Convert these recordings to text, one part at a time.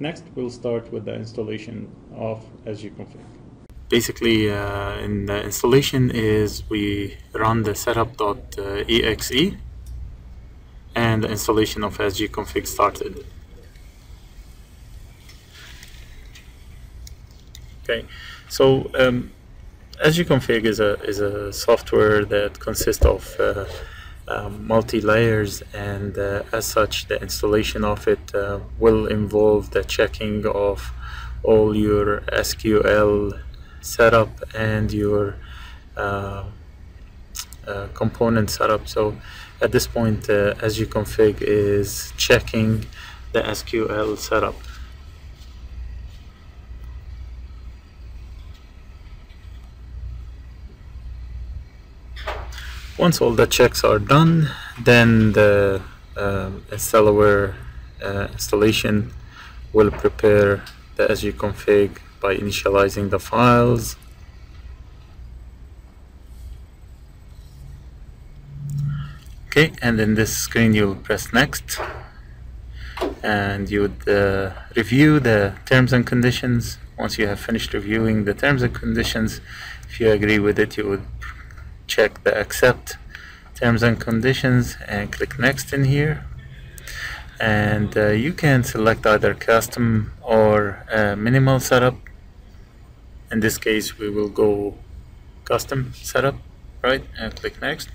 Next, we'll start with the installation of sgconfig. Basically, uh, in the installation is we run the setup.exe and the installation of sgconfig started. Okay, so um, sgconfig is a is a software that consists of uh, um, multi layers, and uh, as such, the installation of it uh, will involve the checking of all your SQL setup and your uh, uh, component setup. So at this point, uh, sgconfig is checking the SQL setup. Once all the checks are done, then the installer uh, installation will prepare the sgconfig by initializing the files. Okay, and in this screen you'll press next and you would uh, review the terms and conditions. Once you have finished reviewing the terms and conditions, if you agree with it, you would check the accept terms and conditions and click next in here. And uh, you can select either custom or uh, minimal setup. In this case we will go custom setup right and click next.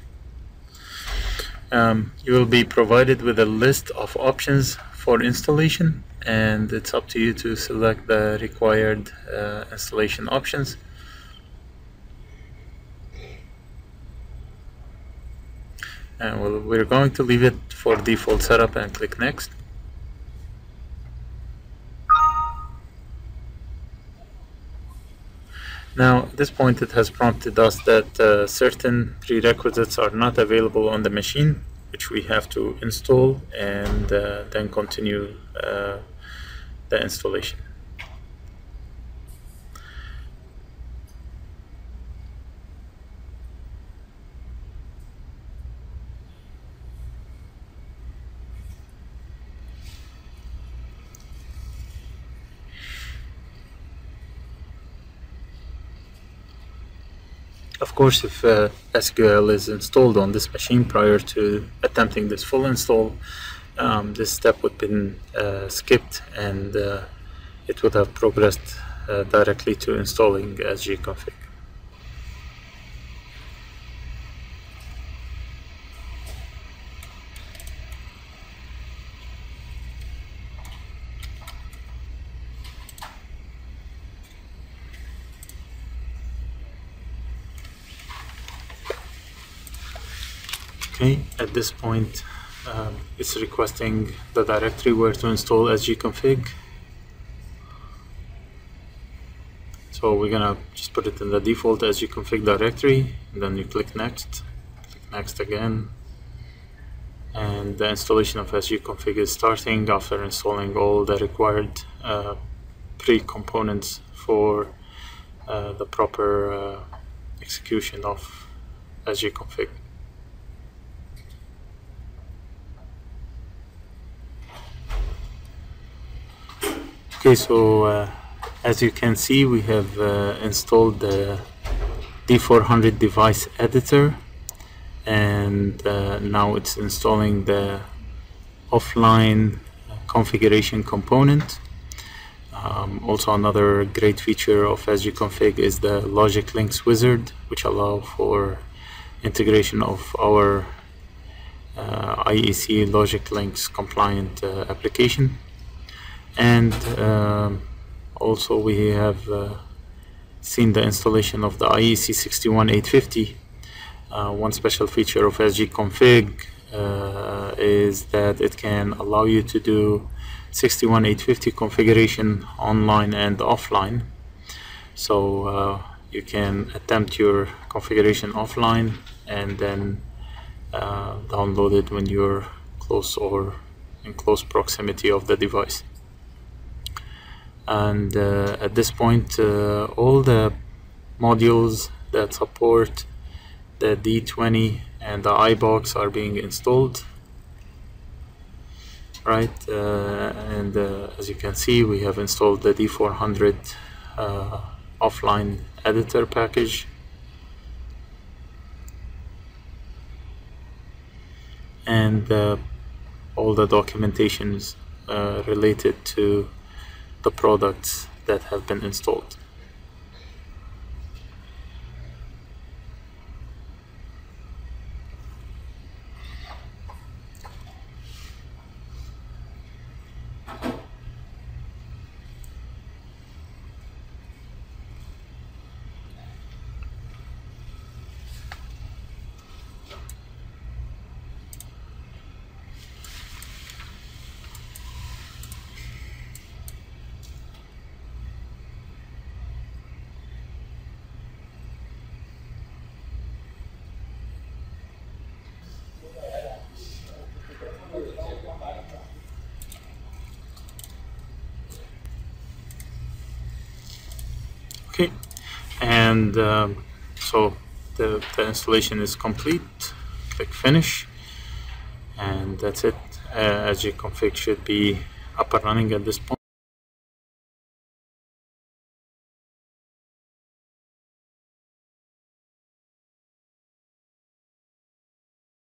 Um, you will be provided with a list of options for installation and it's up to you to select the required uh, installation options and we'll, we're going to leave it for default setup and click next Now, at this point, it has prompted us that uh, certain prerequisites are not available on the machine, which we have to install and uh, then continue uh, the installation. Of course, if uh, SQL is installed on this machine prior to attempting this full install, um, this step would have been uh, skipped and uh, it would have progressed uh, directly to installing sgconfig. Okay, at this point um, it's requesting the directory where to install sgconfig. So we're gonna just put it in the default sgconfig directory and then you click next, click next again and the installation of sgconfig is starting after installing all the required uh, pre-components for uh, the proper uh, execution of sgconfig. Okay, so uh, as you can see, we have uh, installed the D400 device editor and uh, now it's installing the offline configuration component. Um, also another great feature of sgconfig is the LogicLinx wizard which allow for integration of our uh, IEC LogicLinx compliant uh, application and um, also we have uh, seen the installation of the IEC 61850 uh, one special feature of sgconfig uh, is that it can allow you to do 61850 configuration online and offline. So uh, you can attempt your configuration offline and then uh, download it when you're close or in close proximity of the device and uh, at this point uh, all the modules that support the D20 and the iBox are being installed right? Uh, and uh, as you can see, we have installed the D400 uh, offline editor package. And uh, all the documentations related to the products that have been installed. Okay, and um, so the, the installation is complete. Click finish, and that's it. Uh, sgconfig should be up and running at this point.